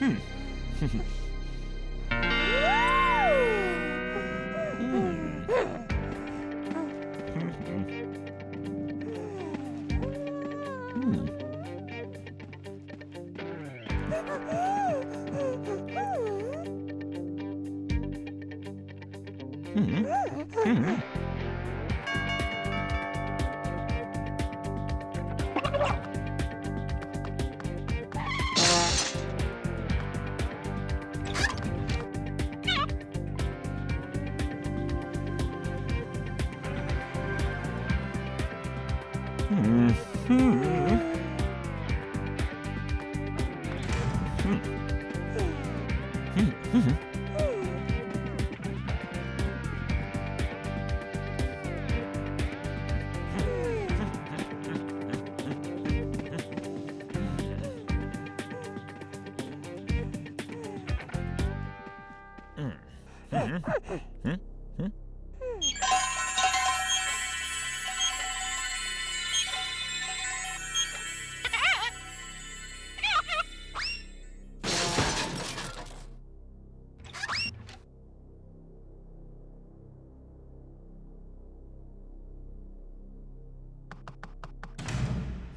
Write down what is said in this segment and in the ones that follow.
Hmm. Mm-hmm. Hmm.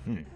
Hmm.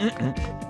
Mm-mm.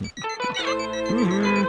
Mm-hmm. Hmm.